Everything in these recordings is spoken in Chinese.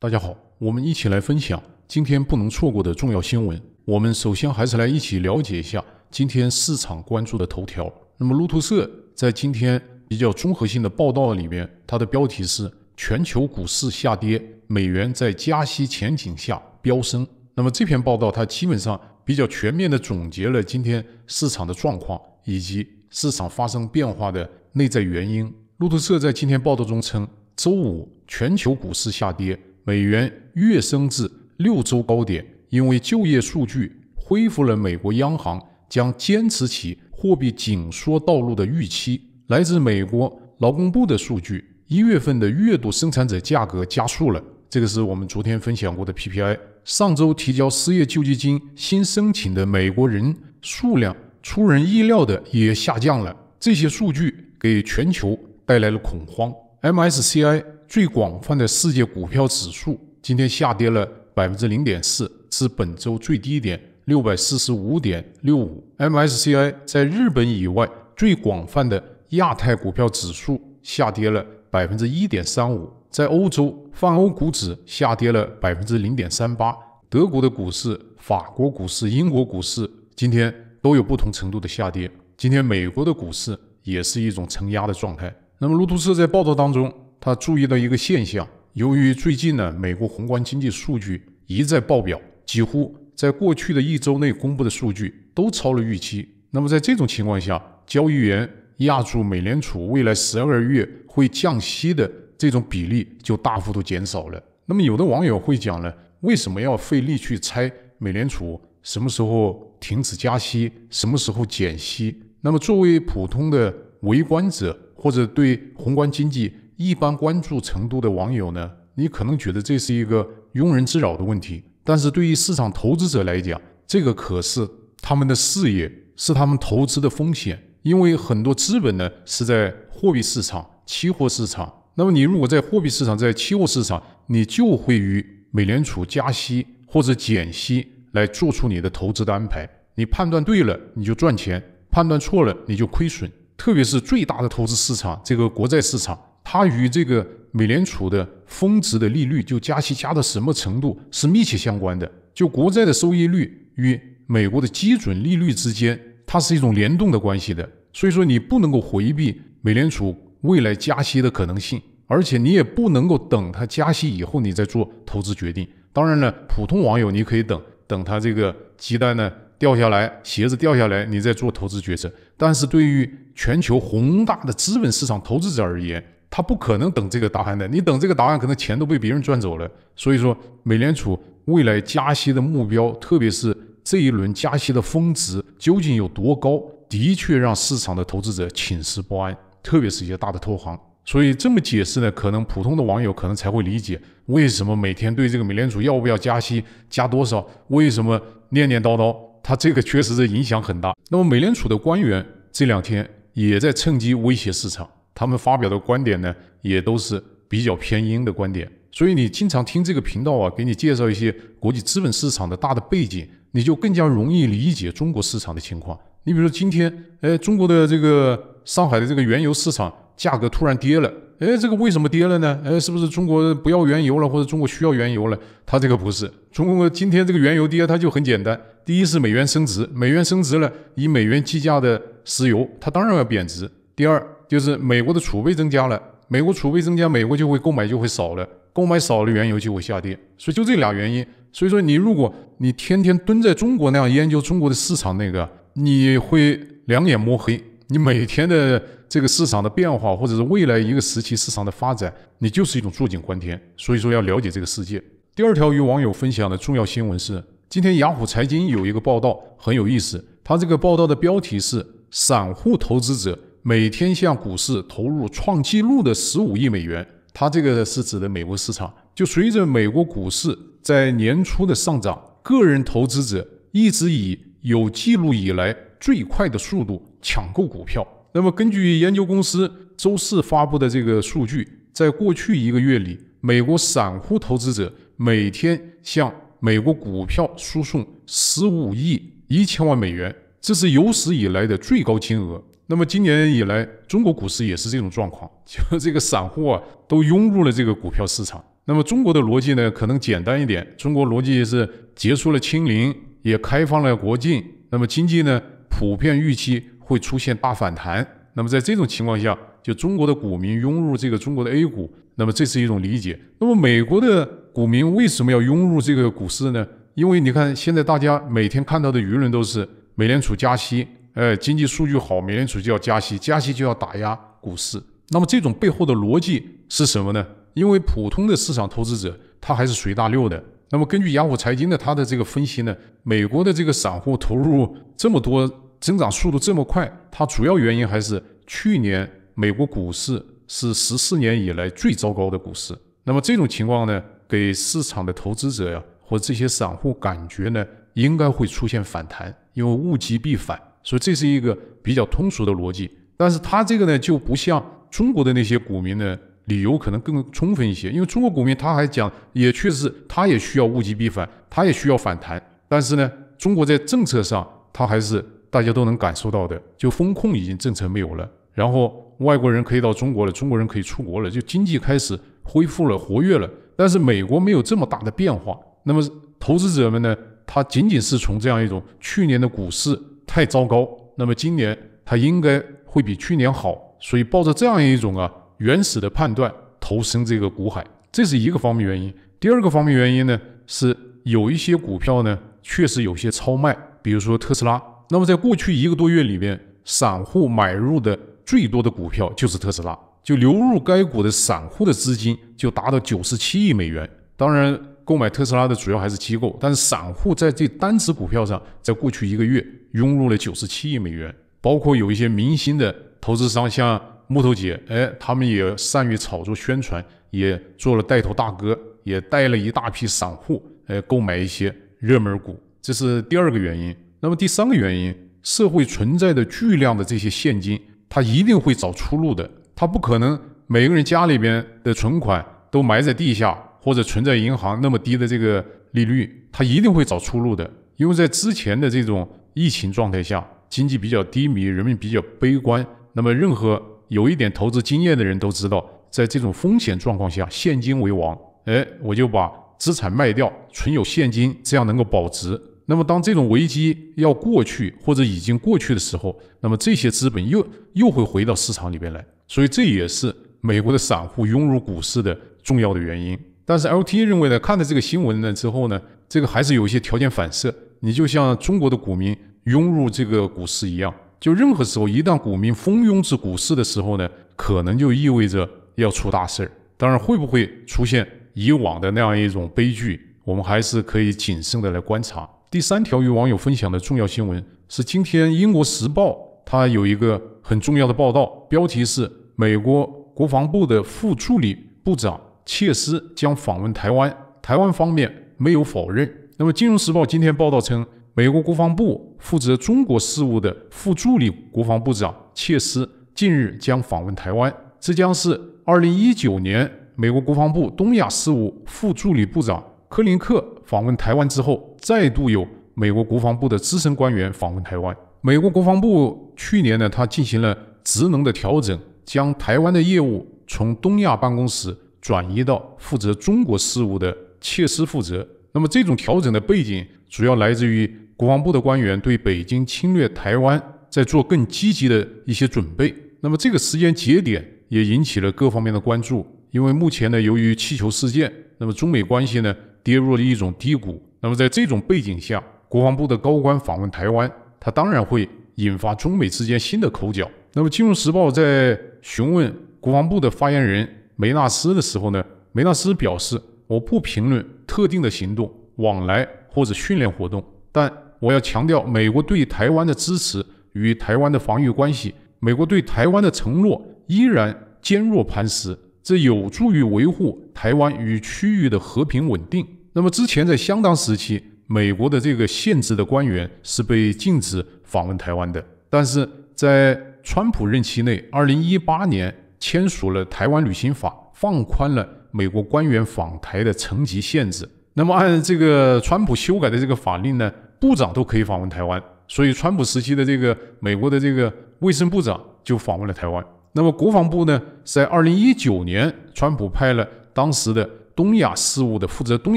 大家好，我们一起来分享今天不能错过的重要新闻。我们首先还是来一起了解一下今天市场关注的头条。那么路透社在今天比较综合性的报道里面，它的标题是“全球股市下跌，美元在加息前景下飙升”。那么这篇报道它基本上比较全面的总结了今天市场的状况以及市场发生变化的内在原因。路透社在今天报道中称，周五全球股市下跌。美元跃升至六周高点，因为就业数据恢复了美国央行将坚持其货币紧缩道路的预期。来自美国劳工部的数据，一月份的月度生产者价格加速了，这个是我们昨天分享过的 PPI。上周提交失业救济金新申请的美国人数量出人意料的也下降了，这些数据给全球带来了恐慌。MSCI。最广泛的世界股票指数今天下跌了百分之零点四，至本周最低点六百四十五点六五。MSCI 在日本以外最广泛的亚太股票指数下跌了百分之一点三五，在欧洲泛欧股指下跌了百分之零点三八。德国的股市、法国股市、英国股市今天都有不同程度的下跌。今天美国的股市也是一种承压的状态。那么路透社在报道当中。他注意到一个现象，由于最近呢，美国宏观经济数据一再爆表，几乎在过去的一周内公布的数据都超了预期。那么在这种情况下，交易员压住美联储未来十二月会降息的这种比例就大幅度减少了。那么有的网友会讲呢，为什么要费力去猜美联储什么时候停止加息，什么时候减息？那么作为普通的围观者或者对宏观经济，一般关注程度的网友呢，你可能觉得这是一个庸人自扰的问题，但是对于市场投资者来讲，这个可是他们的事业，是他们投资的风险。因为很多资本呢是在货币市场、期货市场，那么你如果在货币市场、在期货市场，你就会与美联储加息或者减息来做出你的投资的安排。你判断对了，你就赚钱；判断错了，你就亏损。特别是最大的投资市场，这个国债市场。它与这个美联储的峰值的利率，就加息加到什么程度是密切相关的。就国债的收益率与美国的基准利率之间，它是一种联动的关系的。所以说，你不能够回避美联储未来加息的可能性，而且你也不能够等它加息以后你再做投资决定。当然了，普通网友你可以等等它这个鸡蛋呢掉下来，鞋子掉下来，你再做投资决策。但是对于全球宏大的资本市场投资者而言，他不可能等这个答案的，你等这个答案，可能钱都被别人赚走了。所以说，美联储未来加息的目标，特别是这一轮加息的峰值究竟有多高，的确让市场的投资者寝食不安，特别是一些大的投行。所以这么解释呢，可能普通的网友可能才会理解为什么每天对这个美联储要不要加息、加多少，为什么念念叨叨，它这个确实是影响很大。那么美联储的官员这两天也在趁机威胁市场。他们发表的观点呢，也都是比较偏鹰的观点，所以你经常听这个频道啊，给你介绍一些国际资本市场的大的背景，你就更加容易理解中国市场的情况。你比如说今天，哎，中国的这个上海的这个原油市场价格突然跌了，哎，这个为什么跌了呢？哎，是不是中国不要原油了，或者中国需要原油了？它这个不是，中国今天这个原油跌，它就很简单，第一是美元升值，美元升值了，以美元计价的石油，它当然要贬值。第二。就是美国的储备增加了，美国储备增加，美国就会购买就会少了，购买少了，原油就会下跌。所以就这俩原因。所以说你如果你天天蹲在中国那样研究中国的市场，那个你会两眼摸黑。你每天的这个市场的变化，或者是未来一个时期市场的发展，你就是一种坐井观天。所以说要了解这个世界。第二条与网友分享的重要新闻是，今天雅虎财经有一个报道很有意思，它这个报道的标题是散户投资者。每天向股市投入创纪录的十五亿美元，它这个是指的美国市场。就随着美国股市在年初的上涨，个人投资者一直以有记录以来最快的速度抢购股票。那么，根据研究公司周四发布的这个数据，在过去一个月里，美国散户投资者每天向美国股票输送十五亿一千万美元，这是有史以来的最高金额。那么今年以来，中国股市也是这种状况，就这个散户啊都涌入了这个股票市场。那么中国的逻辑呢，可能简单一点。中国逻辑是结束了清零，也开放了国境，那么经济呢，普遍预期会出现大反弹。那么在这种情况下，就中国的股民涌入这个中国的 A 股，那么这是一种理解。那么美国的股民为什么要涌入这个股市呢？因为你看现在大家每天看到的舆论都是美联储加息，呃，经济数据好，美联储就要加息，加息就要打压股市。那么这种背后的逻辑是什么呢？因为普通的市场投资者他还是随大流的。那么根据雅虎财经的他的这个分析呢，美国的这个散户投入这么多，增长速度这么快，它主要原因还是去年美国股市是十四年以来最糟糕的股市。那么这种情况呢，给市场的投资者呀或这些散户感觉呢，应该会出现反弹，因为物极必反，所以这是一个比较通俗的逻辑。但是它这个呢就不像。中国的那些股民呢，理由可能更充分一些，因为中国股民他还讲，也确实他也需要物极必反，他也需要反弹。但是呢，中国在政策上，他还是大家都能感受到的，就风控已经政策没有了，然后外国人可以到中国了，中国人可以出国了，就经济开始恢复了，活跃了。但是美国没有这么大的变化，那么投资者们呢，他仅仅是从这样一种去年的股市太糟糕，那么今年它应该会比去年好。所以抱着这样一种啊原始的判断投身这个股海，这是一个方面原因。第二个方面原因呢，是有一些股票呢确实有些超卖，比如说特斯拉。那么在过去一个多月里面，散户买入的最多的股票就是特斯拉，就流入该股的散户的资金就达到九十七亿美元。当然，购买特斯拉的主要还是机构，但是散户在这单只股票上，在过去一个月涌入了九十七亿美元，包括有一些明星的。投资商像木头姐，哎，他们也善于炒作宣传，也做了带头大哥，也带了一大批散户，哎，购买一些热门股，这是第二个原因。那么第三个原因，社会存在的巨量的这些现金，它一定会找出路的，它不可能每个人家里边的存款都埋在地下或者存在银行那么低的这个利率，它一定会找出路的，因为在之前的这种疫情状态下，经济比较低迷，人们比较悲观。那么，任何有一点投资经验的人都知道，在这种风险状况下，现金为王。哎，我就把资产卖掉，存有现金，这样能够保值。那么，当这种危机要过去或者已经过去的时候，那么这些资本又又会回到市场里边来。所以，这也是美国的散户涌入股市的重要的原因。但是，LT 认为呢，看了这个新闻呢之后呢，这个还是有一些条件反射。你就像中国的股民涌入这个股市一样。就任何时候，一旦股民蜂拥至股市的时候呢，可能就意味着要出大事儿。当然，会不会出现以往的那样一种悲剧，我们还是可以谨慎的来观察。第三条与网友分享的重要新闻是，今天《英国时报》它有一个很重要的报道，标题是“美国国防部的副助理部长切斯将访问台湾”，台湾方面没有否认。那么，《金融时报》今天报道称。美国国防部负责中国事务的副助理国防部长切斯近日将访问台湾，这将是二零一九年美国国防部东亚事务副助理部长科林克访问台湾之后，再度有美国国防部的资深官员访问台湾。美国国防部去年呢，他进行了职能的调整，将台湾的业务从东亚办公室转移到负责中国事务的切斯负责。那么这种调整的背景主要来自于。国防部的官员对北京侵略台湾在做更积极的一些准备，那么这个时间节点也引起了各方面的关注。因为目前呢，由于气球事件，那么中美关系呢跌入了一种低谷。那么在这种背景下，国防部的高官访问台湾，他当然会引发中美之间新的口角。那么《金融时报》在询问国防部的发言人梅纳斯的时候呢，梅纳斯表示：“我不评论特定的行动、往来或者训练活动，但。”我要强调，美国对台湾的支持与台湾的防御关系，美国对台湾的承诺依然坚若磐石，这有助于维护台湾与区域的和平稳定。那么，之前在相当时期，美国的这个限制的官员是被禁止访问台湾的，但是在川普任期内，二零一八年签署了台湾旅行法，放宽了美国官员访台的层级限制。那么，按这个川普修改的这个法令呢？部长都可以访问台湾，所以川普时期的这个美国的这个卫生部长就访问了台湾。那么国防部呢，在二零一九年，川普派了当时的东亚事务的负责东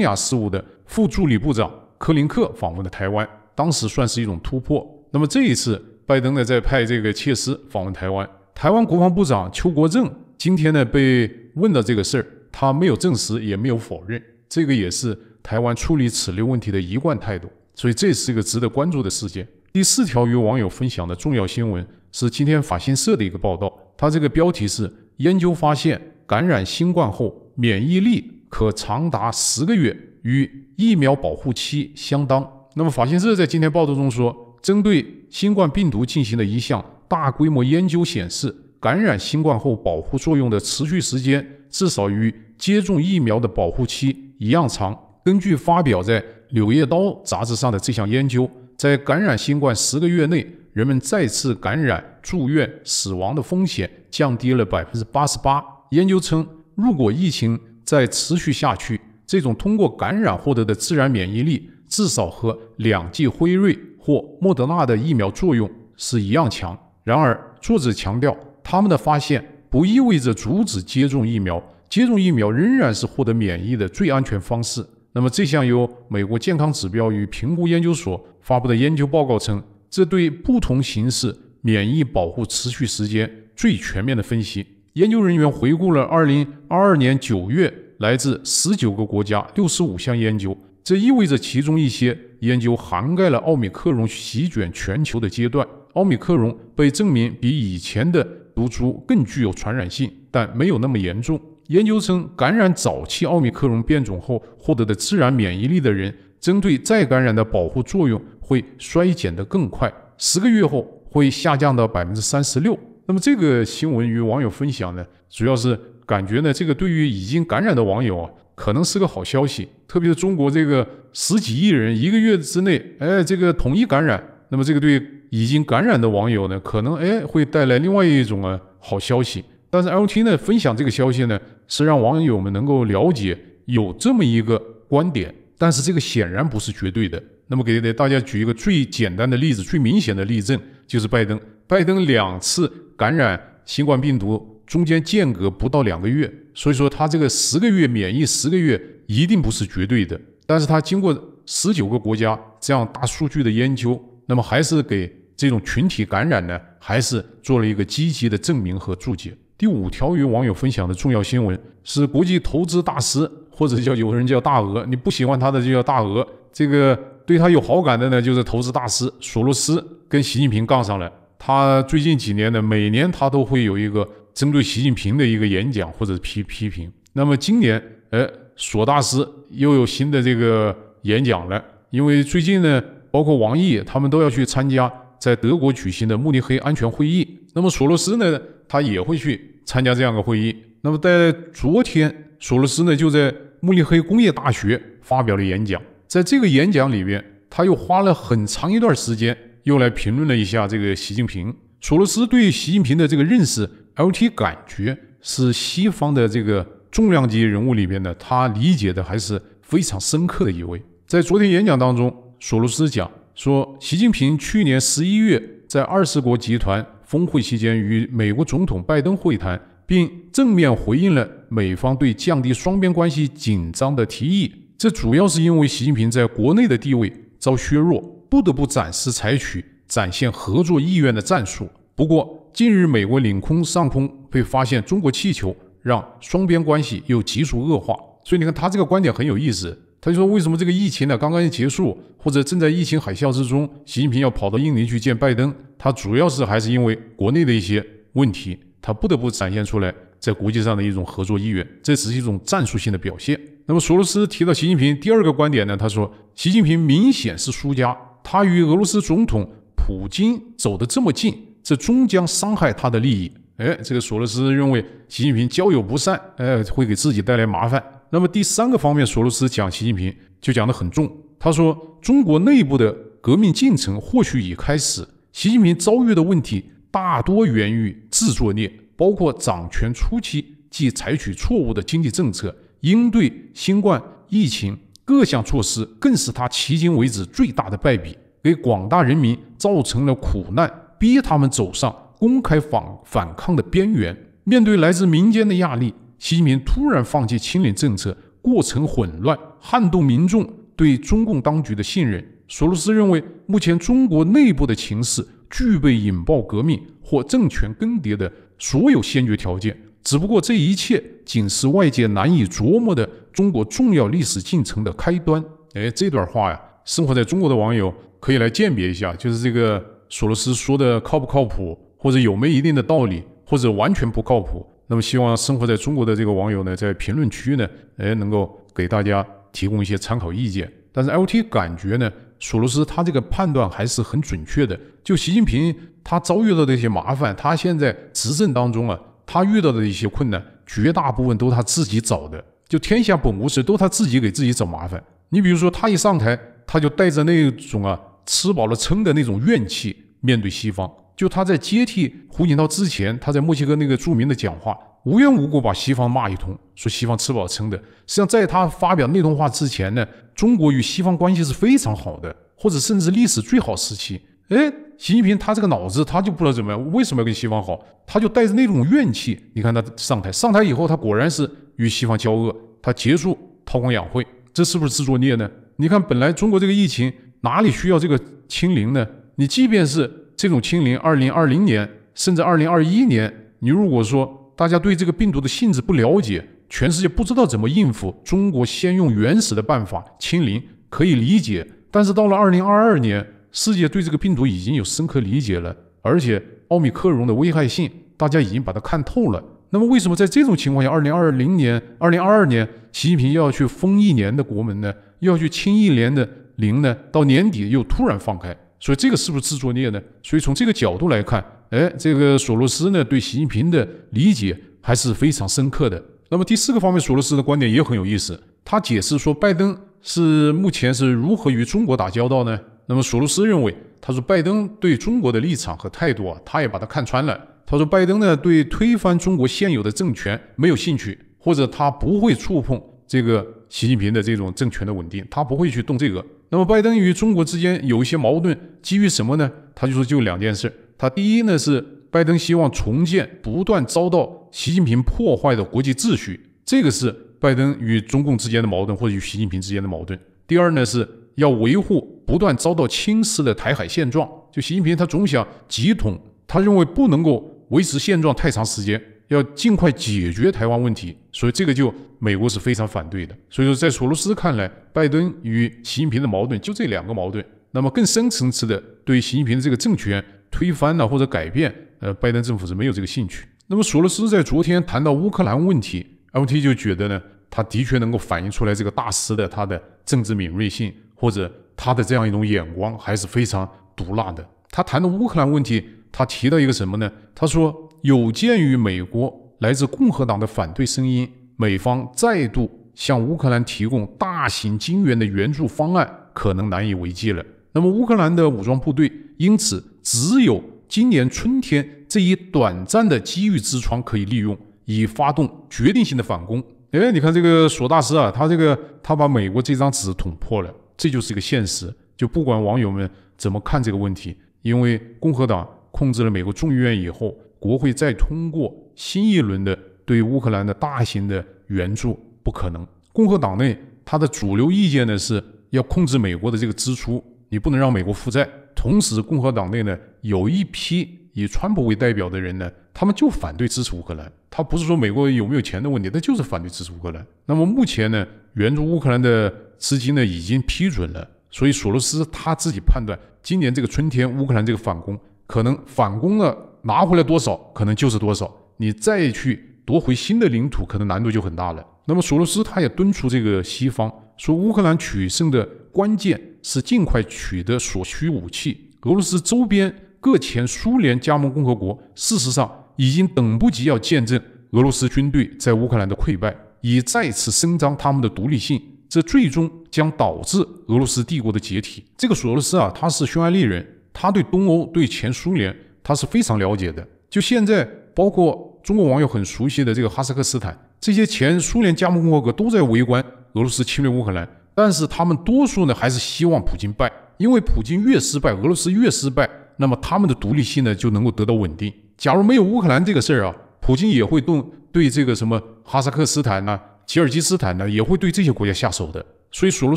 亚事务的副助理部长科林克访问了台湾，当时算是一种突破。那么这一次，拜登呢在派这个切斯访问台湾，台湾国防部长邱国正今天呢被问到这个事儿，他没有证实，也没有否认，这个也是台湾处理此类问题的一贯态度。所以这是一个值得关注的事件。第四条与网友分享的重要新闻是今天法新社的一个报道，它这个标题是研究发现感染新冠后免疫力可长达十个月，与疫苗保护期相当。那么法新社在今天报道中说，针对新冠病毒进行的一项大规模研究显示，感染新冠后保护作用的持续时间至少与接种疫苗的保护期一样长。根据发表在《柳叶刀》杂志上的这项研究。在感染新冠十个月内，人们再次感染、住院、死亡的风险降低了百分之八十八。研究称，如果疫情再持续下去，这种通过感染获得的自然免疫力至少和两剂辉瑞或莫德纳的疫苗作用是一样强。然而，作者强调，他们的发现不意味着阻止接种疫苗，接种疫苗仍然是获得免疫的最安全方式。那么，这项由美国健康指标与评估研究所发布的研究报告称，这对不同形式免疫保护持续时间最全面的分析。研究人员回顾了2022年9月来自19个国家65项研究，这意味着其中一些研究涵盖了奥密克戎席卷全球的阶段。奥密克戎被证明比以前的毒株更具有传染性，但没有那么严重。研究称，感染早期奥密克戎变种后获得的自然免疫力的人，针对再感染的保护作用会衰减得更快，十个月后会下降到百分之三十六。那么这个新闻与网友分享呢，主要是感觉呢，这个对于已经感染的网友啊，可能是个好消息。特别是中国这个十几亿人一个月之内，哎，这个统一感染，那么这个对已经感染的网友呢，可能哎会带来另外一种啊好消息。但是 LT 呢分享这个消息呢，是让网友们能够了解有这么一个观点，但是这个显然不是绝对的。那么给大家举一个最简单的例子，最明显的例证就是拜登。拜登两次感染新冠病毒中间间隔不到两个月，所以说他这个十个月免疫十个月一定不是绝对的。但是他经过十九个国家这样大数据的研究，那么还是给这种群体感染呢，还是做了一个积极的证明和注解。第五条与网友分享的重要新闻是国际投资大师，或者叫有人叫大鹅，你不喜欢他的就叫大鹅。这个对他有好感的呢，就是投资大师索罗斯跟习近平杠上了。他最近几年呢，每年他都会有一个针对习近平的一个演讲或者批批评。那么今年，呃，索大师又有新的这个演讲了，因为最近呢，包括王毅他们都要去参加在德国举行的慕尼黑安全会议。那么索罗斯呢，他也会去。参加这样的会议，那么在昨天，索罗斯呢就在慕尼黑工业大学发表了演讲。在这个演讲里边，他又花了很长一段时间，又来评论了一下这个习近平。索罗斯对习近平的这个认识，LT 感觉是西方的这个重量级人物里边呢，他理解的还是非常深刻的一位。在昨天演讲当中，索罗斯讲说，习近平去年十一月在二十国集团。峰会期间与美国总统拜登会谈，并正面回应了美方对降低双边关系紧张的提议。这主要是因为习近平在国内的地位遭削弱，不得不暂时采取展现合作意愿的战术。不过，近日美国领空上空被发现中国气球，让双边关系又急速恶化。所以你看，他这个观点很有意思。他就说：“为什么这个疫情呢刚刚一结束，或者正在疫情海啸之中，习近平要跑到印尼去见拜登？他主要是还是因为国内的一些问题，他不得不展现出来在国际上的一种合作意愿，这只是一种战术性的表现。那么索罗斯提到习近平第二个观点呢？他说，习近平明显是输家，他与俄罗斯总统普京走得这么近，这终将伤害他的利益。哎，这个索罗斯认为习近平交友不善，哎，会给自己带来麻烦。”那么第三个方面，索罗斯讲习近平就讲得很重。他说，中国内部的革命进程或许已开始。习近平遭遇的问题大多源于自作孽，包括掌权初期即采取错误的经济政策，应对新冠疫情各项措施更是他迄今为止最大的败笔，给广大人民造成了苦难，逼他们走上公开反反抗的边缘。面对来自民间的压力。习近平突然放弃清零政策，过程混乱，撼动民众对中共当局的信任。索罗斯认为，目前中国内部的情势具备引爆革命或政权更迭的所有先决条件，只不过这一切仅是外界难以琢磨的中国重要历史进程的开端。哎，这段话呀，生活在中国的网友可以来鉴别一下，就是这个索罗斯说的靠不靠谱，或者有没有一定的道理，或者完全不靠谱。那么，希望生活在中国的这个网友呢，在评论区呢，哎，能够给大家提供一些参考意见。但是，LT 感觉呢？索罗斯他这个判断还是很准确的。就习近平他遭遇到的一些麻烦，他现在执政当中啊，他遇到的一些困难，绝大部分都他自己找的。就天下本无事，都他自己给自己找麻烦。你比如说，他一上台，他就带着那种啊吃饱了撑的那种怨气面对西方。就他在接替胡锦涛之前，他在墨西哥那个著名的讲话，无缘无故把西方骂一通，说西方吃饱撑的。实际上，在他发表那通话之前呢，中国与西方关系是非常好的，或者甚至历史最好时期。哎，习近平他这个脑子他就不知道怎么样，为什么要跟西方好？他就带着那种怨气。你看他上台，上台以后，他果然是与西方交恶，他结束韬光养晦，这是不是自作孽呢？你看，本来中国这个疫情哪里需要这个清零呢？你即便是。这种清零，二零二零年甚至二零二一年，你如果说大家对这个病毒的性质不了解，全世界不知道怎么应付，中国先用原始的办法清零可以理解。但是到了二零二二年，世界对这个病毒已经有深刻理解了，而且奥密克戎的危害性，大家已经把它看透了。那么为什么在这种情况下，二零二零年、二零二二年，习近平又要去封一年的国门呢？又要去清一年的零呢？到年底又突然放开？所以这个是不是自作孽呢？所以从这个角度来看，哎，这个索罗斯呢对习近平的理解还是非常深刻的。那么第四个方面，索罗斯的观点也很有意思。他解释说，拜登是目前是如何与中国打交道呢？那么索罗斯认为，他说拜登对中国的立场和态度啊，他也把他看穿了。他说，拜登呢对推翻中国现有的政权没有兴趣，或者他不会触碰这个习近平的这种政权的稳定，他不会去动这个。那么，拜登与中国之间有一些矛盾，基于什么呢？他就说就两件事。他第一呢是拜登希望重建不断遭到习近平破坏的国际秩序，这个是拜登与中共之间的矛盾，或者与习近平之间的矛盾。第二呢是要维护不断遭到侵蚀的台海现状。就习近平他总想集统，他认为不能够维持现状太长时间。要尽快解决台湾问题，所以这个就美国是非常反对的。所以说，在索罗斯看来，拜登与习近平的矛盾就这两个矛盾。那么更深层次的，对习近平的这个政权推翻了或者改变，呃，拜登政府是没有这个兴趣。那么索罗斯在昨天谈到乌克兰问题，LT 就觉得呢，他的确能够反映出来这个大师的他的政治敏锐性，或者他的这样一种眼光还是非常毒辣的。他谈到乌克兰问题，他提到一个什么呢？他说。有鉴于美国来自共和党的反对声音，美方再度向乌克兰提供大型金援的援助方案可能难以为继了。那么，乌克兰的武装部队因此只有今年春天这一短暂的机遇之窗可以利用，以发动决定性的反攻。哎，你看这个索大师啊，他这个他把美国这张纸捅破了，这就是一个现实。就不管网友们怎么看这个问题，因为共和党控制了美国众议院以后。国会再通过新一轮的对乌克兰的大型的援助不可能。共和党内他的主流意见呢是要控制美国的这个支出，你不能让美国负债。同时，共和党内呢有一批以川普为代表的人呢，他们就反对支持乌克兰。他不是说美国有没有钱的问题，他就是反对支持乌克兰。那么目前呢，援助乌克兰的资金呢已经批准了，所以索罗斯他自己判断，今年这个春天乌克兰这个反攻可能反攻了。拿回来多少，可能就是多少。你再去夺回新的领土，可能难度就很大了。那么索罗斯他也敦促这个西方说，乌克兰取胜的关键是尽快取得所需武器。俄罗斯周边各前苏联加盟共和国，事实上已经等不及要见证俄罗斯军队在乌克兰的溃败，以再次伸张他们的独立性。这最终将导致俄罗斯帝国的解体。这个索罗斯啊，他是匈牙利人，他对东欧、对前苏联。他是非常了解的。就现在，包括中国网友很熟悉的这个哈萨克斯坦，这些前苏联加盟共和国都在围观俄罗斯侵略乌克兰。但是他们多数呢，还是希望普京败，因为普京越失败，俄罗斯越失败，那么他们的独立性呢就能够得到稳定。假如没有乌克兰这个事儿啊，普京也会动对这个什么哈萨克斯坦呐、吉尔吉斯坦呢也会对这些国家下手的。所以索罗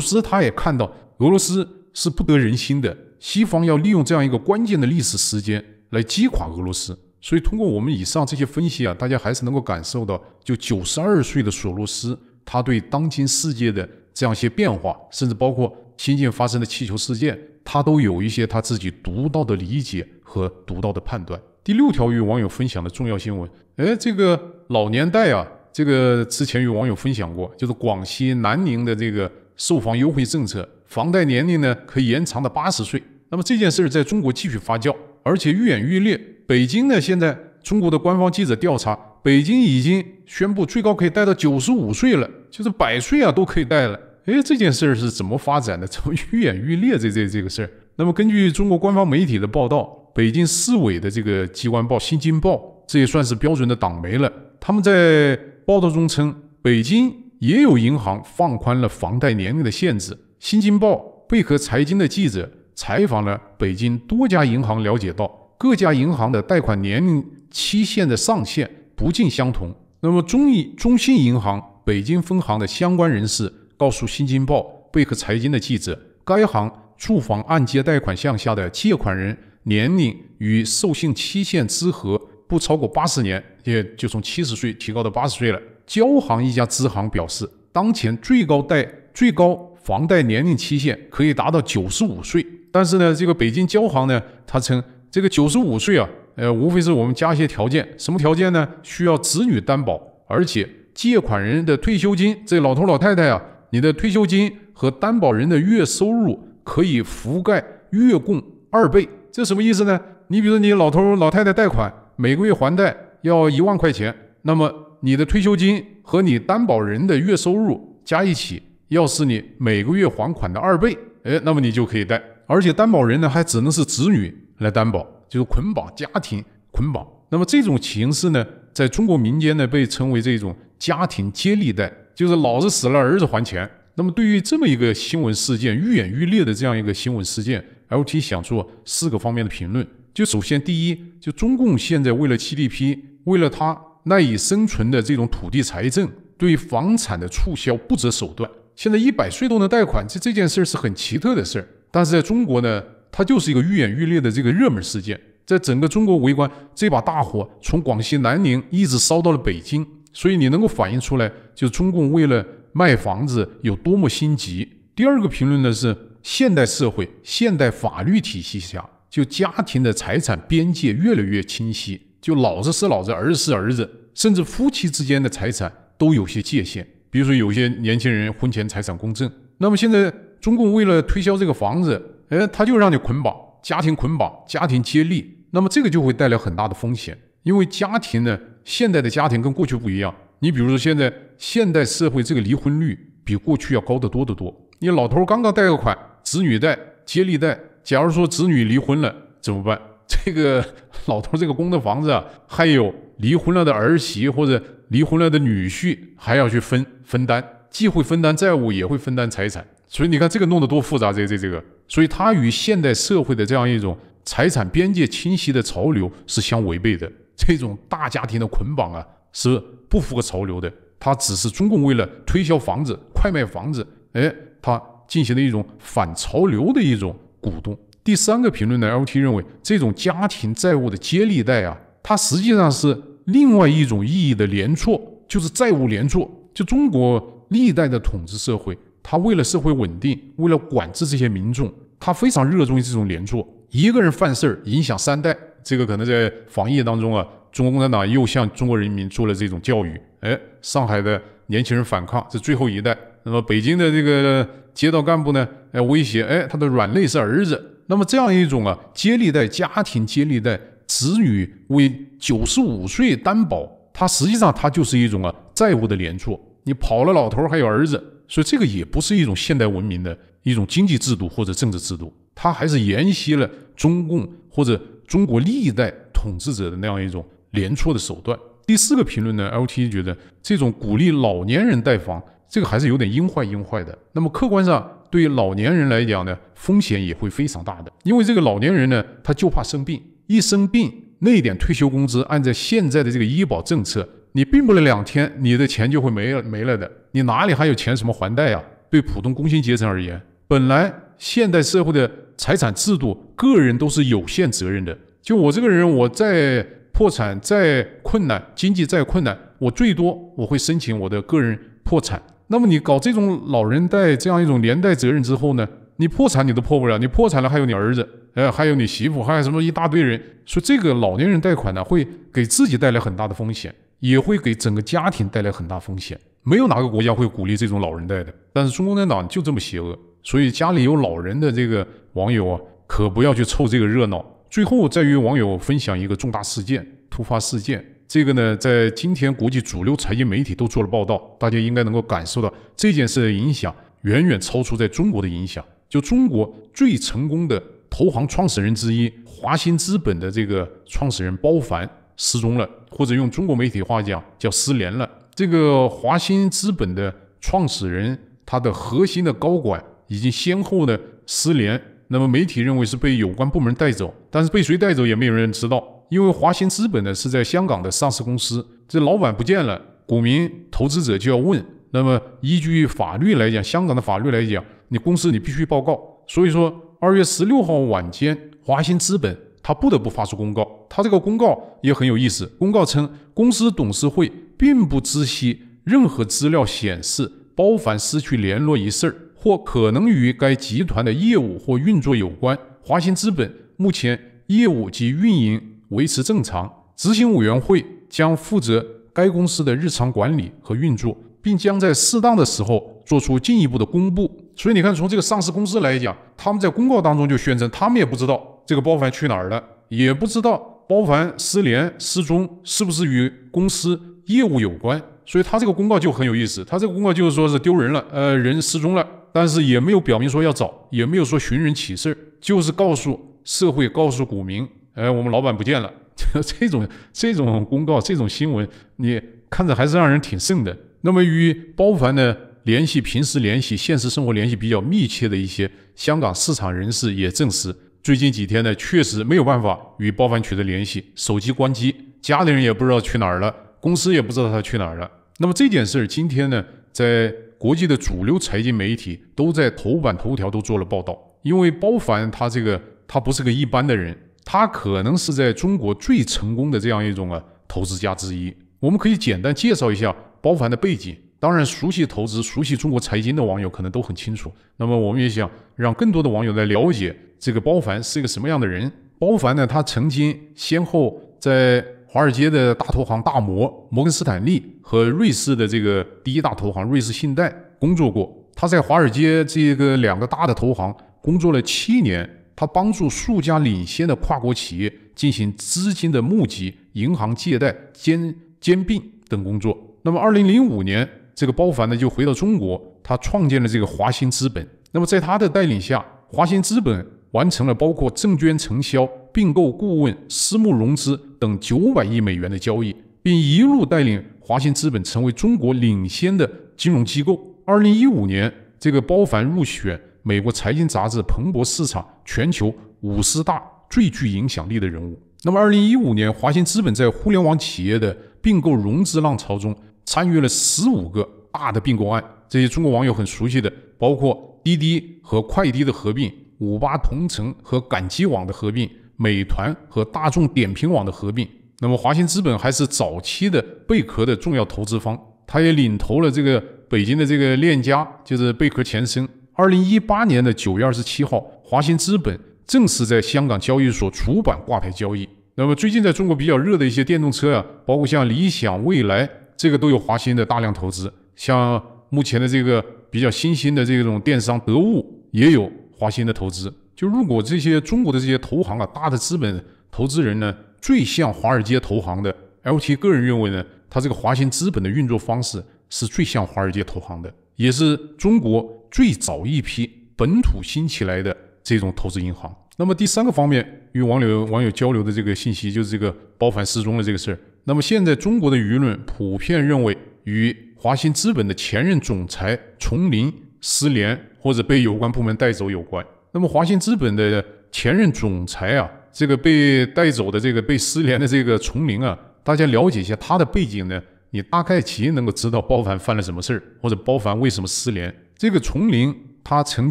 斯他也看到俄罗斯是不得人心的，西方要利用这样一个关键的历史时间来击垮俄罗斯。所以通过我们以上这些分析啊，大家还是能够感受到，就九十二岁的索罗斯，他对当今世界的这样一些变化，甚至包括新近发生的气球事件，他都有一些他自己独到的理解和独到的判断。第六条与网友分享的重要新闻，哎，这个老年代啊，这个之前与网友分享过，就是广西南宁的这个售房优惠政策，房贷年龄呢可以延长到八十岁。那么这件事儿在中国继续发酵，而且愈演愈烈。北京呢，现在中国的官方记者调查，北京已经宣布最高可以贷到九十五岁了，就是百岁啊都可以贷了。哎，这件事儿是怎么发展的？怎么愈演愈烈？这这这个事儿。那么根据中国官方媒体的报道。北京市委的这个机关报《新京报》，这也算是标准的党媒了。他们在报道中称，北京也有银行放宽了房贷年龄的限制。《新京报》贝壳财经的记者采访了北京多家银行，了解到各家银行的贷款年龄期限的上限不尽相同。那么，中意中信银行北京分行的相关人士告诉《新京报》贝壳财经的记者，该行住房按揭贷款项下的借款人。年龄与授信期限之和不超过八十年，也就从七十岁提高到八十岁了。交行一家支行表示，当前最高贷最高房贷年龄期限可以达到九十五岁。但是呢，这个北京交行呢，他称这个九十五岁啊，呃，无非是我们加一些条件，什么条件呢？需要子女担保，而且借款人的退休金，这老头老太太啊，你的退休金和担保人的月收入可以覆盖月供二倍。这什么意思呢？你比如你老头老太太贷款，每个月还贷要一万块钱，那么你的退休金和你担保人的月收入加一起，要是你每个月还款的二倍，哎，那么你就可以贷。而且担保人呢，还只能是子女来担保，就是捆绑家庭捆绑。那么这种形式呢，在中国民间呢，被称为这种家庭接力贷，就是老子死了，儿子还钱。那么对于这么一个新闻事件愈演愈烈的这样一个新闻事件，LT 想做四个方面的评论，就首先第一，就中共现在为了 GDP，为了它赖以生存的这种土地财政，对房产的促销不择手段。现在一百岁都能贷款，这这件事儿是很奇特的事儿。但是在中国呢，它就是一个愈演愈烈的这个热门事件，在整个中国围观，这把大火从广西南宁一直烧到了北京，所以你能够反映出来，就中共为了卖房子有多么心急。第二个评论呢是。现代社会、现代法律体系下，就家庭的财产边界越来越清晰，就老子是老子，儿子是儿子，甚至夫妻之间的财产都有些界限。比如说，有些年轻人婚前财产公证。那么现在中共为了推销这个房子，哎，他就让你捆绑家庭，捆绑家庭接力。那么这个就会带来很大的风险，因为家庭呢，现代的家庭跟过去不一样。你比如说，现在现代社会这个离婚率比过去要高得多得多。你老头刚刚贷个款。子女贷、接力贷，假如说子女离婚了怎么办？这个老头这个公的房子啊，还有离婚了的儿媳或者离婚了的女婿还要去分分担，既会分担债务，也会分担财产。所以你看这个弄得多复杂，这这这个，所以它与现代社会的这样一种财产边界清晰的潮流是相违背的。这种大家庭的捆绑啊，是不符合潮流的。它只是中共为了推销房子、快卖房子，哎，它。进行的一种反潮流的一种鼓动。第三个评论呢，LT 认为这种家庭债务的接力贷啊，它实际上是另外一种意义的连坐，就是债务连坐。就中国历代的统治社会，他为了社会稳定，为了管制这些民众，他非常热衷于这种连坐。一个人犯事儿影响三代，这个可能在防疫当中啊，中国共产党又向中国人民做了这种教育。哎，上海的年轻人反抗是最后一代，那么北京的这个。街道干部呢？哎，威胁，哎，他的软肋是儿子。那么这样一种啊，接力带、家庭接力带，子女为九十五岁担保，它实际上它就是一种啊债务的连坐。你跑了老头还有儿子，所以这个也不是一种现代文明的一种经济制度或者政治制度，它还是沿袭了中共或者中国历代统治者的那样一种连坐的手段。第四个评论呢，LT 觉得这种鼓励老年人贷房。这个还是有点阴坏阴坏的。那么客观上，对于老年人来讲呢，风险也会非常大的。因为这个老年人呢，他就怕生病，一生病那点退休工资，按照现在的这个医保政策，你病不了两天你的钱就会没了没了的，你哪里还有钱什么还贷啊？对普通工薪阶层而言，本来现代社会的财产制度，个人都是有限责任的。就我这个人，我再破产再困难，经济再困难，我最多我会申请我的个人破产。那么你搞这种老人贷这样一种连带责任之后呢？你破产你都破不了，你破产了还有你儿子，呃，还有你媳妇，还有什么一大堆人，说这个老年人贷款呢，会给自己带来很大的风险，也会给整个家庭带来很大风险。没有哪个国家会鼓励这种老人贷的，但是中国共产党就这么邪恶，所以家里有老人的这个网友啊，可不要去凑这个热闹。最后再与网友分享一个重大事件、突发事件，这个呢，在今天国际主流财经媒体都做了报道，大家应该能够感受到这件事的影响远远超出在中国的影响。就中国最成功的投行创始人之一，华兴资本的这个创始人包凡失踪了，或者用中国媒体话讲叫失联了。这个华兴资本的创始人，他的核心的高管已经先后的失联。那么媒体认为是被有关部门带走，但是被谁带走也没有人知道。因为华兴资本呢是在香港的上市公司，这老板不见了，股民投资者就要问。那么依据法律来讲，香港的法律来讲。你公司你必须报告，所以说二月十六号晚间，华兴资本他不得不发出公告。他这个公告也很有意思，公告称公司董事会并不知悉任何资料显示包凡失去联络一事或可能与该集团的业务或运作有关。华兴资本目前业务及运营维持正常，执行委员会将负责该公司的日常管理和运作，并将在适当的时候做出进一步的公布。所以你看，从这个上市公司来讲，他们在公告当中就宣称，他们也不知道这个包凡去哪儿了，也不知道包凡失联失踪是不是与公司业务有关。所以他这个公告就很有意思，他这个公告就是说是丢人了，呃，人失踪了，但是也没有表明说要找，也没有说寻人启事，就是告诉社会、告诉股民，哎，我们老板不见了。这种这种公告、这种新闻，你看着还是让人挺瘆的。那么与包凡呢？联系平时联系、现实生活联系比较密切的一些香港市场人士也证实，最近几天呢，确实没有办法与包凡取得联系，手机关机，家里人也不知道去哪儿了，公司也不知道他去哪儿了。那么这件事儿，今天呢，在国际的主流财经媒体都在头版头条都做了报道，因为包凡他这个他不是个一般的人，他可能是在中国最成功的这样一种啊投资家之一。我们可以简单介绍一下包凡的背景。当然，熟悉投资、熟悉中国财经的网友可能都很清楚。那么，我们也想让更多的网友来了解这个包凡是一个什么样的人。包凡呢，他曾经先后在华尔街的大投行大摩摩根斯坦利和瑞士的这个第一大投行瑞士信贷工作过。他在华尔街这个两个大的投行工作了七年，他帮助数家领先的跨国企业进行资金的募集、银行借贷、兼兼并等工作。那么，二零零五年。这个包凡呢，就回到中国，他创建了这个华兴资本。那么在他的带领下，华兴资本完成了包括证券承销、并购顾问、私募融资等九百亿美元的交易，并一路带领华兴资本成为中国领先的金融机构。二零一五年，这个包凡入选美国财经杂志《彭博市场》全球五十大最具影响力的人物。那么，二零一五年，华兴资本在互联网企业的并购融资浪潮中。参与了十五个大的并购案，这些中国网友很熟悉的，包括滴滴和快滴的合并，五八同城和赶集网的合并，美团和大众点评网的合并。那么华兴资本还是早期的贝壳的重要投资方，他也领投了这个北京的这个链家，就是贝壳前身。二零一八年的九月二十七号，华兴资本正式在香港交易所主板挂牌交易。那么最近在中国比较热的一些电动车啊，包括像理想、蔚来。这个都有华兴的大量投资，像目前的这个比较新兴的这种电商得物也有华兴的投资。就如果这些中国的这些投行啊，大的资本投资人呢，最像华尔街投行的，LT 个人认为呢，他这个华兴资本的运作方式是最像华尔街投行的，也是中国最早一批本土兴起来的这种投资银行。那么第三个方面与网友网友交流的这个信息，就是这个包凡失踪的这个事儿。那么现在中国的舆论普遍认为与华兴资本的前任总裁丛林失联或者被有关部门带走有关。那么华兴资本的前任总裁啊，这个被带走的这个被失联的这个丛林啊，大家了解一下他的背景呢？你大概其能够知道包凡犯了什么事儿，或者包凡为什么失联。这个丛林他曾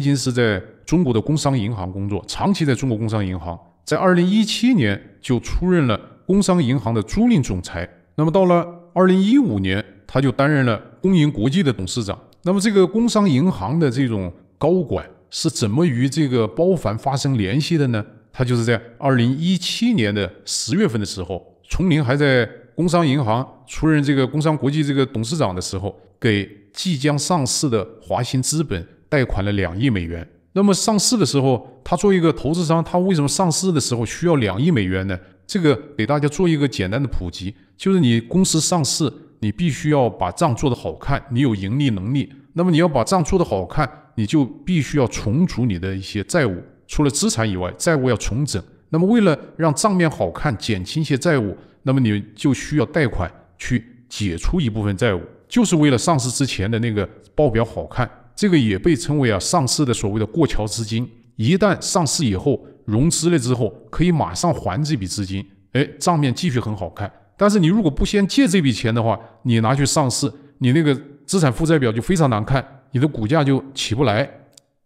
经是在中国的工商银行工作，长期在中国工商银行，在二零一七年就出任了工商银行的租赁总裁。那么到了二零一五年，他就担任了工银国际的董事长。那么这个工商银行的这种高管是怎么与这个包凡发生联系的呢？他就是在二零一七年的十月份的时候，丛林还在。工商银行出任这个工商国际这个董事长的时候，给即将上市的华兴资本贷款了两亿美元。那么上市的时候，他作为一个投资商，他为什么上市的时候需要两亿美元呢？这个给大家做一个简单的普及，就是你公司上市，你必须要把账做得好看，你有盈利能力。那么你要把账做得好看，你就必须要重组你的一些债务，除了资产以外，债务要重整。那么为了让账面好看，减轻一些债务。那么你就需要贷款去解除一部分债务，就是为了上市之前的那个报表好看。这个也被称为啊上市的所谓的过桥资金。一旦上市以后融资了之后，可以马上还这笔资金，哎，账面继续很好看。但是你如果不先借这笔钱的话，你拿去上市，你那个资产负债表就非常难看，你的股价就起不来。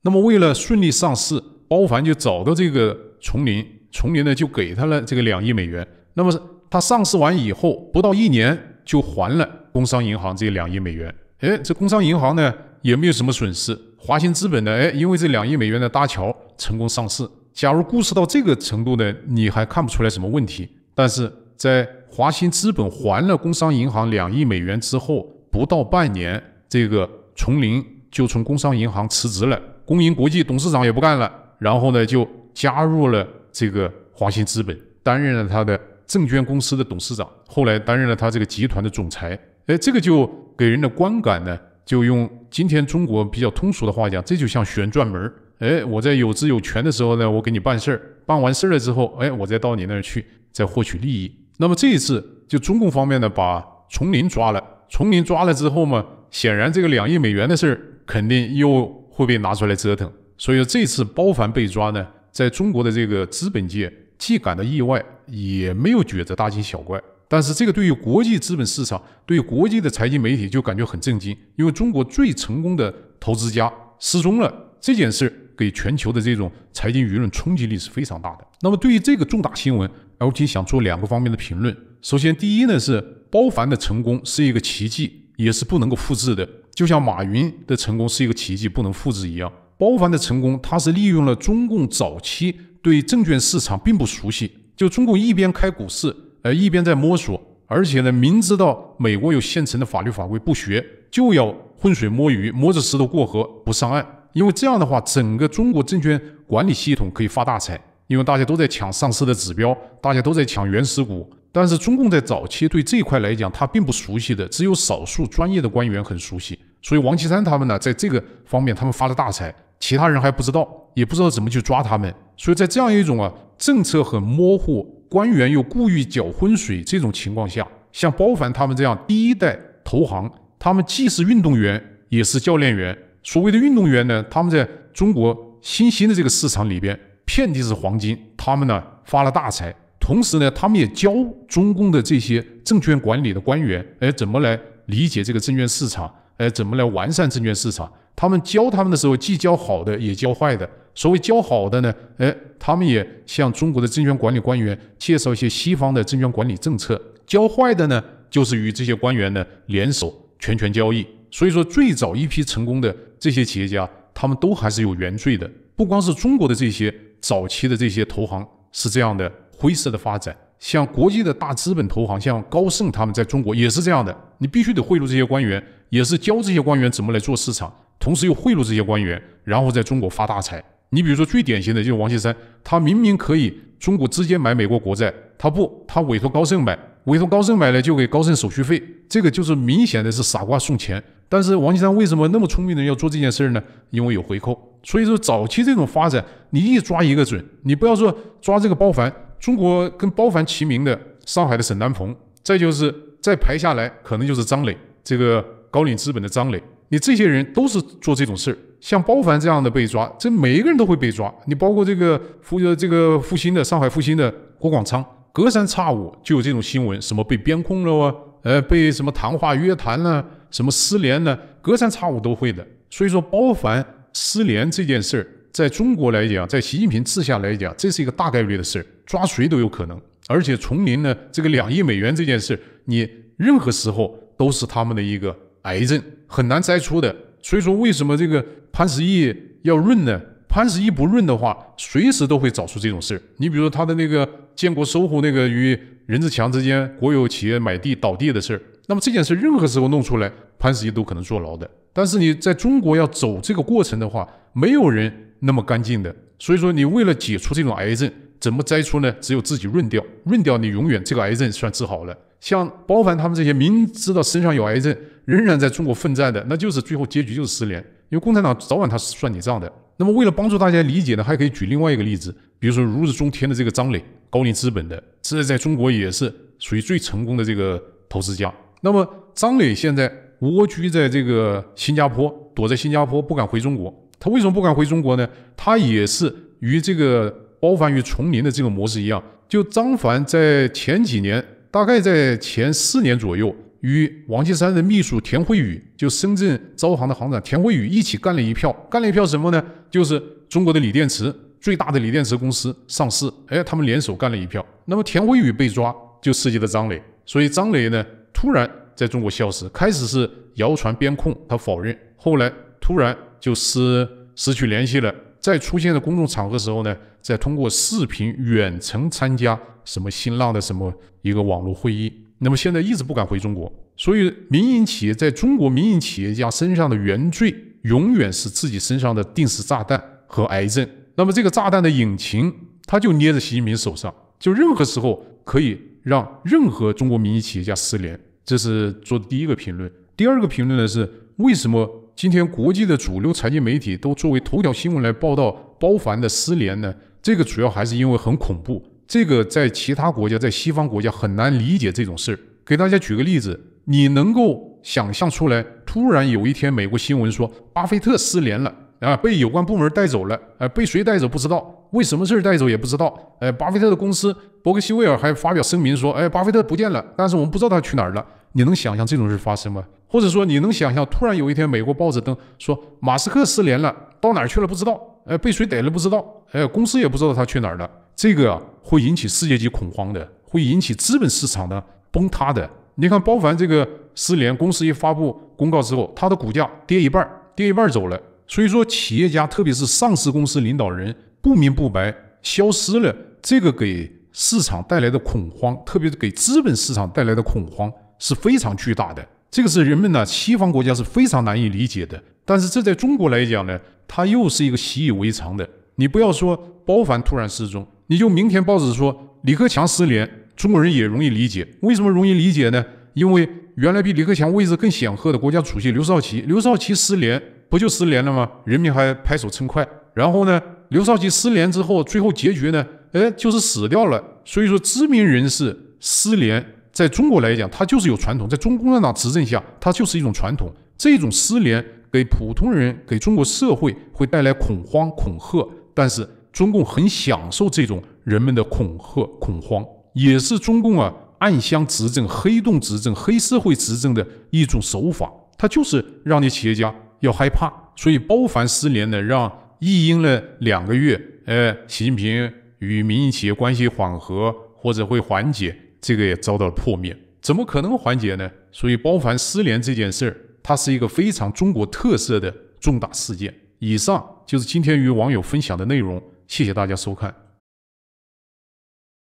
那么为了顺利上市，包凡就找到这个丛林，丛林呢就给他了这个两亿美元。那么。他上市完以后，不到一年就还了工商银行这两亿美元。哎，这工商银行呢也没有什么损失。华兴资本呢，哎，因为这两亿美元的搭桥成功上市。假如故事到这个程度呢，你还看不出来什么问题。但是在华兴资本还了工商银行两亿美元之后，不到半年，这个丛林就从工商银行辞职了，工银国际董事长也不干了，然后呢就加入了这个华兴资本，担任了他的。证券公司的董事长，后来担任了他这个集团的总裁。哎，这个就给人的观感呢，就用今天中国比较通俗的话讲，这就像旋转门。哎，我在有资有权的时候呢，我给你办事儿，办完事儿了之后，哎，我再到你那儿去再获取利益。那么这一次，就中共方面呢，把丛林抓了。丛林抓了之后嘛，显然这个两亿美元的事儿肯定又会被拿出来折腾。所以这次包凡被抓呢，在中国的这个资本界。既感到意外，也没有觉得大惊小怪。但是这个对于国际资本市场，对国际的财经媒体就感觉很震惊，因为中国最成功的投资家失踪了这件事，给全球的这种财经舆论冲击力是非常大的。那么对于这个重大新闻，LT 想做两个方面的评论。首先，第一呢是包凡的成功是一个奇迹，也是不能够复制的，就像马云的成功是一个奇迹，不能复制一样。包凡的成功，他是利用了中共早期。对证券市场并不熟悉，就中共一边开股市，呃，一边在摸索，而且呢，明知道美国有现成的法律法规，不学就要浑水摸鱼，摸着石头过河，不上岸。因为这样的话，整个中国证券管理系统可以发大财，因为大家都在抢上市的指标，大家都在抢原始股。但是中共在早期对这一块来讲，他并不熟悉的，只有少数专业的官员很熟悉。所以王岐山他们呢，在这个方面他们发了大财，其他人还不知道，也不知道怎么去抓他们。所以在这样一种啊政策很模糊，官员又故意搅浑水这种情况下，像包凡他们这样第一代投行，他们既是运动员也是教练员。所谓的运动员呢，他们在中国新兴的这个市场里边遍地是黄金，他们呢发了大财。同时呢，他们也教中共的这些证券管理的官员，哎，怎么来理解这个证券市场？哎，怎么来完善证券市场？他们教他们的时候，既教好的，也教坏的。所谓教好的呢，哎，他们也向中国的证券管理官员介绍一些西方的证券管理政策；教坏的呢，就是与这些官员呢联手权权交易。所以说，最早一批成功的这些企业家，他们都还是有原罪的。不光是中国的这些早期的这些投行是这样的灰色的发展，像国际的大资本投行，像高盛他们在中国也是这样的。你必须得贿赂这些官员，也是教这些官员怎么来做市场，同时又贿赂这些官员，然后在中国发大财。你比如说最典型的就是王岐山，他明明可以中国直接买美国国债，他不，他委托高盛买，委托高盛买了就给高盛手续费，这个就是明显的是傻瓜送钱。但是王岐山为什么那么聪明的人要做这件事呢？因为有回扣。所以说早期这种发展，你一抓一个准，你不要说抓这个包凡，中国跟包凡齐名的上海的沈丹鹏，再就是再排下来可能就是张磊，这个高瓴资本的张磊。你这些人都是做这种事儿，像包凡这样的被抓，这每一个人都会被抓。你包括这个复呃这个复兴的上海复兴的郭广昌，隔三差五就有这种新闻，什么被边控了啊，呃，被什么谈话约谈了？什么失联呢？隔三差五都会的。所以说，包凡失联这件事儿，在中国来讲，在习近平治下来讲，这是一个大概率的事儿，抓谁都有可能。而且丛林呢，这个两亿美元这件事，你任何时候都是他们的一个癌症，很难摘出的。所以说，为什么这个潘石屹要润呢？潘石屹不润的话，随时都会找出这种事儿。你比如说他的那个建国收户那个与任志强之间国有企业买地倒地的事儿，那么这件事任何时候弄出来，潘石屹都可能坐牢的。但是你在中国要走这个过程的话，没有人那么干净的。所以说，你为了解除这种癌症，怎么摘除呢？只有自己润掉，润掉你永远这个癌症算治好了。像包凡他们这些明知道身上有癌症，仍然在中国奋战的，那就是最后结局就是失联。因为共产党早晚他是算你账的。那么为了帮助大家理解呢，还可以举另外一个例子，比如说如日中天的这个张磊，高瓴资本的，这在中国也是属于最成功的这个投资家。那么张磊现在蜗居在这个新加坡，躲在新加坡不敢回中国。他为什么不敢回中国呢？他也是与这个包凡与丛林的这个模式一样，就张凡在前几年，大概在前四年左右。与王岐山的秘书田慧宇，就深圳招行的行长田慧宇一起干了一票，干了一票什么呢？就是中国的锂电池最大的锂电池公司上市，哎，他们联手干了一票。那么田慧宇被抓，就涉及了张磊，所以张磊呢突然在中国消失，开始是谣传边控，他否认，后来突然就失失去联系了，再出现在公众场合时候呢，再通过视频远程参加什么新浪的什么一个网络会议。那么现在一直不敢回中国，所以民营企业在中国民营企业家身上的原罪，永远是自己身上的定时炸弹和癌症。那么这个炸弹的引擎，它就捏在习近平手上，就任何时候可以让任何中国民营企业家失联。这是做的第一个评论。第二个评论呢是，为什么今天国际的主流财经媒体都作为头条新闻来报道包凡的失联呢？这个主要还是因为很恐怖。这个在其他国家，在西方国家很难理解这种事儿。给大家举个例子，你能够想象出来，突然有一天美国新闻说巴菲特失联了啊，被有关部门带走了，啊，被谁带走不知道，为什么事儿带走也不知道。呃，巴菲特的公司伯克希维尔还发表声明说，哎，巴菲特不见了，但是我们不知道他去哪儿了。你能想象这种事发生吗？或者说你能想象突然有一天美国报纸登说马斯克失联了，到哪儿去了不知道，哎，被谁逮了不知道，哎，公司也不知道他去哪儿了。这个啊会引起世界级恐慌的，会引起资本市场的崩塌的。你看，包凡这个失联，公司一发布公告之后，它的股价跌一半，跌一半走了。所以说，企业家特别是上市公司领导人不明不白消失了，这个给市场带来的恐慌，特别是给资本市场带来的恐慌是非常巨大的。这个是人们呢西方国家是非常难以理解的，但是这在中国来讲呢，它又是一个习以为常的。你不要说包凡突然失踪。你就明天报纸说李克强失联，中国人也容易理解。为什么容易理解呢？因为原来比李克强位置更显赫的国家主席刘少奇，刘少奇失联不就失联了吗？人民还拍手称快。然后呢，刘少奇失联之后，最后结局呢？哎，就是死掉了。所以说，知名人士失联，在中国来讲，它就是有传统。在中共共产党执政下，它就是一种传统。这种失联给普通人、给中国社会会带来恐慌、恐吓，但是。中共很享受这种人们的恐吓、恐慌，也是中共啊暗箱执政、黑洞执政、黑社会执政的一种手法。它就是让你企业家要害怕。所以包凡失联呢，让一应了两个月，呃，习近平与民营企业关系缓和或者会缓解，这个也遭到破灭。怎么可能缓解呢？所以包凡失联这件事儿，它是一个非常中国特色的重大事件。以上就是今天与网友分享的内容。谢谢大家收看。